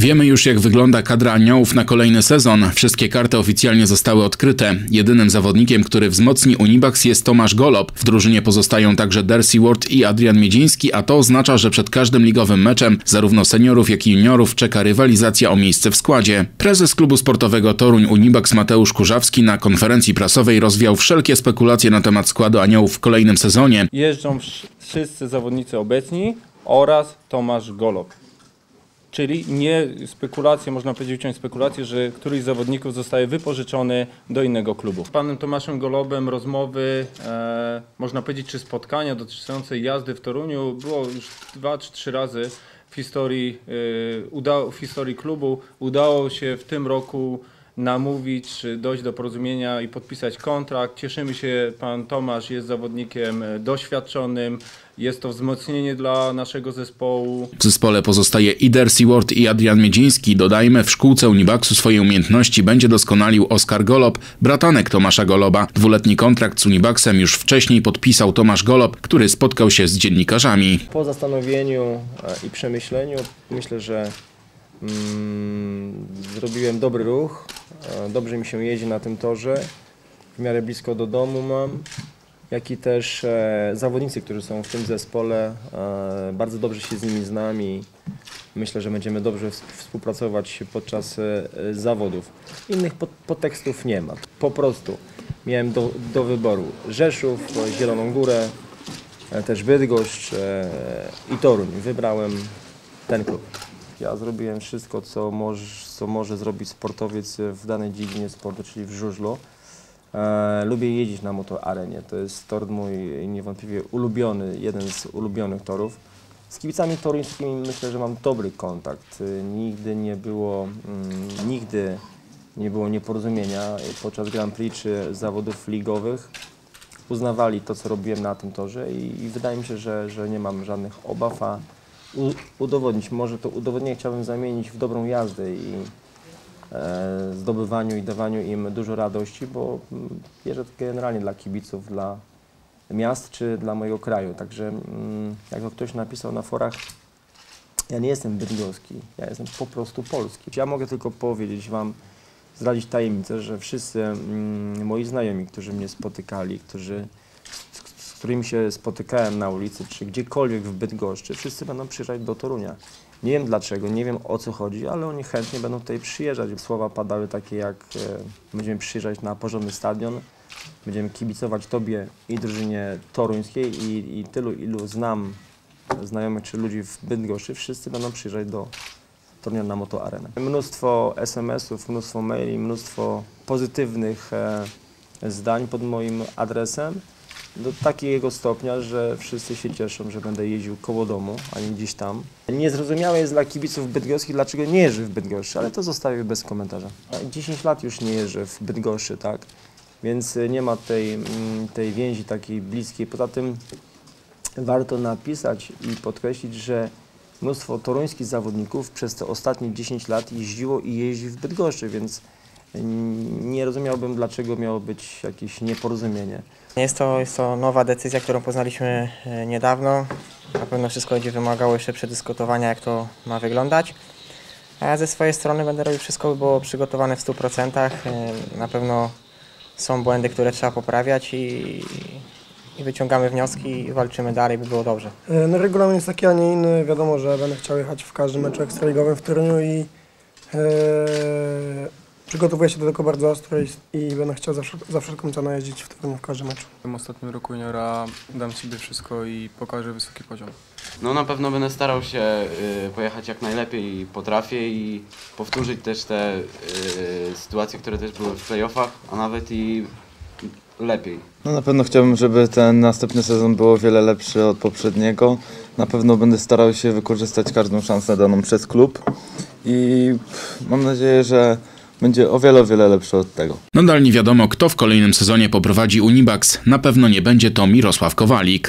Wiemy już jak wygląda kadra aniołów na kolejny sezon. Wszystkie karty oficjalnie zostały odkryte. Jedynym zawodnikiem, który wzmocni Unibax jest Tomasz Golob. W drużynie pozostają także Dercy Ward i Adrian Miedziński, a to oznacza, że przed każdym ligowym meczem zarówno seniorów jak i juniorów czeka rywalizacja o miejsce w składzie. Prezes klubu sportowego Toruń Unibax Mateusz Kurzawski na konferencji prasowej rozwiał wszelkie spekulacje na temat składu aniołów w kolejnym sezonie. jeżdżą wsz- wszyscy zawodnicy obecni oraz Tomasz Golob. Czyli nie spekulacje, można powiedzieć uciąć spekulacje, że któryś z zawodników zostaje wypożyczony do innego klubu. Z panem Tomaszem Golobem rozmowy, e, można powiedzieć, czy spotkania dotyczące jazdy w Toruniu było już dwa czy trzy razy w historii, e, udało, w historii klubu. Udało się w tym roku namówić, czy dojść do porozumienia i podpisać kontrakt. Cieszymy się, pan Tomasz jest zawodnikiem e, doświadczonym, jest to wzmocnienie dla naszego zespołu. W zespole pozostaje i Dercy Ward i Adrian Miedziński. Dodajmy, w szkółce Unibaxu swoje umiejętności będzie doskonalił Oskar Golob, bratanek Tomasza Goloba. Dwuletni kontrakt z Unibaxem już wcześniej podpisał Tomasz Golob, który spotkał się z dziennikarzami. Po zastanowieniu e, i przemyśleniu myślę, że mm, zrobiłem dobry ruch. Dobrze mi się jeździ na tym torze. W miarę blisko do domu mam. Jak i też e, zawodnicy, którzy są w tym zespole. E, bardzo dobrze się z nimi znam i myślę, że będziemy dobrze ws- współpracować podczas e, zawodów. Innych pod, podtekstów nie ma. Po prostu miałem do, do wyboru Rzeszów, Zieloną Górę, też Bydgoszcz i Toruń. Wybrałem ten klub. Ja zrobiłem wszystko, co, moż, co może zrobić sportowiec w danej dziedzinie sportu, czyli w żużlu. E, lubię jeździć na motoarenie. To jest tor mój niewątpliwie ulubiony, jeden z ulubionych torów. Z kibicami toruńskimi myślę, że mam dobry kontakt. E, Nigdy nie było, mm, nigdy nie było nieporozumienia podczas Grand Prix czy zawodów ligowych uznawali to, co robiłem na tym torze i, i wydaje mi się, że, że nie mam żadnych obaw, a udowodnić, może to udowodnienie chciałbym zamienić w dobrą jazdę i e, zdobywaniu i dawaniu im dużo radości, bo mm, jeżdżę generalnie dla kibiców, dla miast czy dla mojego kraju. Także mm, jak to ktoś napisał na forach, ja nie jestem bydgoski, ja jestem po prostu polski. Ja mogę tylko powiedzieć Wam, zdradzić tajemnicę, że wszyscy mm, moi znajomi, którzy mnie spotykali, którzy, którymi się spotykałem na ulicy, czy gdziekolwiek w Bydgoszczy, wszyscy będą przyjeżdżać do Torunia. Nie wiem dlaczego, nie wiem o co chodzi, ale oni chętnie będą tutaj przyjeżdżać. Słowa padały takie jak e, będziemy przyjeżdżać na porządny stadion, będziemy kibicować Tobie i drużynie toruńskiej i, i tylu, ilu znam znajomych czy ludzi w Bydgoszczy, wszyscy będą przyjeżdżać do Torunia na motoarenę. Mnóstwo SMS-ów, mnóstwo maili, mnóstwo pozytywnych e, zdań pod moim adresem do takiego stopnia, że wszyscy się cieszą, że będę jeździł koło domu, a nie gdzieś tam. Niezrozumiałe jest dla kibiców bydgoskich, dlaczego nie jeżdżę w Bydgoszczy, ale to zostawię bez komentarza. 10 lat już nie jeżdżę w Bydgoszczy, tak? Więc e, nie ma tej, mm, tej więzi takiej bliskiej. Poza tym warto napisać i podkreślić, że mnóstwo toruńskich zawodników przez te ostatnie 10 lat jeździło i jeździ w Bydgoszczy, więc nie rozumiałbym, dlaczego miało być jakieś nieporozumienie. Jest to, jest to nowa decyzja, którą poznaliśmy e, niedawno. Na pewno wszystko będzie wymagało jeszcze przedyskutowania, jak to ma wyglądać. A ja ze swojej strony będę robił wszystko, by było przygotowane w 100%. E, Na pewno są błędy, które trzeba poprawiać i, i wyciągamy wnioski i walczymy dalej, by było dobrze. E, No regulamin jest taki, a nie inny. Wiadomo, że będę chciał jechać w każdym meczu ekstraligowym w Toruniu i przygotowuję się do tego bardzo ostro i, i będę chciał za, za wszelką cenę jeździć w w każdym meczu. W tym ostatnim roku juniora dam sobie wszystko i pokażę wysoki poziom. No na pewno będę starał się y, pojechać jak najlepiej potrafię i powtórzyć też te y, sytuacje, które też były w playoffach, a nawet i lepiej. No na pewno chciałbym, żeby ten następny sezon był o wiele lepszy od poprzedniego. Na pewno będę starał się wykorzystać każdą szansę daną przez klub i pff, mam nadzieję, że będzie o wiele, wiele lepszy od tego. Nadal nie wiadomo, kto w kolejnym sezonie poprowadzi Unibax. Na pewno nie będzie to Mirosław Kowalik.